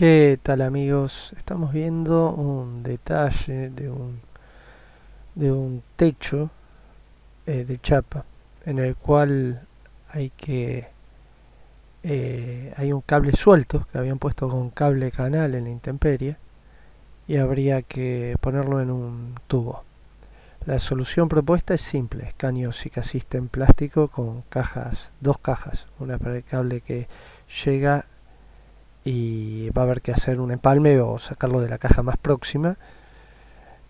¿Qué tal amigos? Estamos viendo un detalle de un, de un techo eh, de chapa en el cual hay que eh, hay un cable suelto que habían puesto con cable canal en la intemperie y habría que ponerlo en un tubo. La solución propuesta es simple, escaño en plástico con cajas, dos cajas, una para el cable que llega y va a haber que hacer un empalme o sacarlo de la caja más próxima.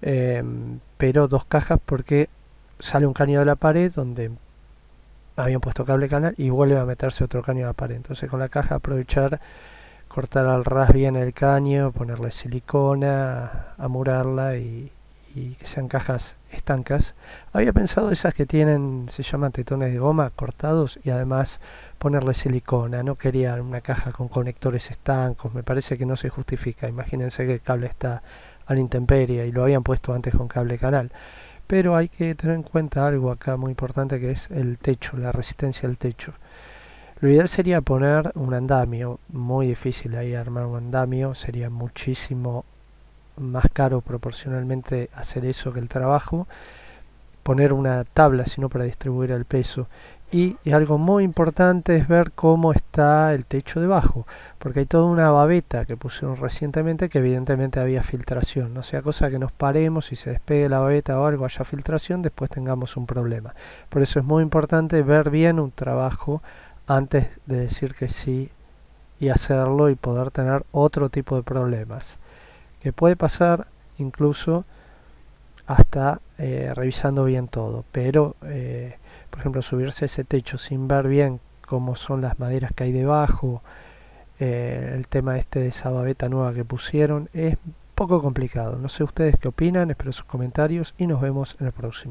Em, pero dos cajas porque sale un caño de la pared donde habían puesto cable canal y vuelve a meterse otro caño de la pared. Entonces con la caja aprovechar cortar al ras bien el caño ponerle silicona amurarla y, y que sean cajas estancas. Había pensado esas que tienen, se llaman tetones de goma cortados y además ponerle silicona. No quería una caja con conectores estancos, me parece que no se justifica. Imagínense que el cable está a la intemperie y lo habían puesto antes con cable canal. Pero hay que tener en cuenta algo acá muy importante que es el techo, la resistencia al techo. Lo ideal sería poner un andamio, muy difícil ahí armar un andamio, sería muchísimo más caro proporcionalmente hacer eso que el trabajo, poner una tabla sino para distribuir el peso. Y, algo muy importante es ver cómo está el techo debajo, porque hay toda una babeta que pusieron recientemente que evidentemente había filtración, no sea cosa que nos paremos y se despegue la babeta o algo haya filtración, después tengamos un problema. Por eso es muy importante ver bien un trabajo antes de decir que sí y hacerlo y poder tener otro tipo de problemas que puede pasar incluso hasta eh, revisando bien todo. Pero eh, por ejemplo subirse a ese techo sin ver bien cómo son las maderas que hay debajo eh, el tema este de esa babeta nueva que pusieron es poco complicado. No sé ustedes qué opinan espero sus comentarios y nos vemos en el próximo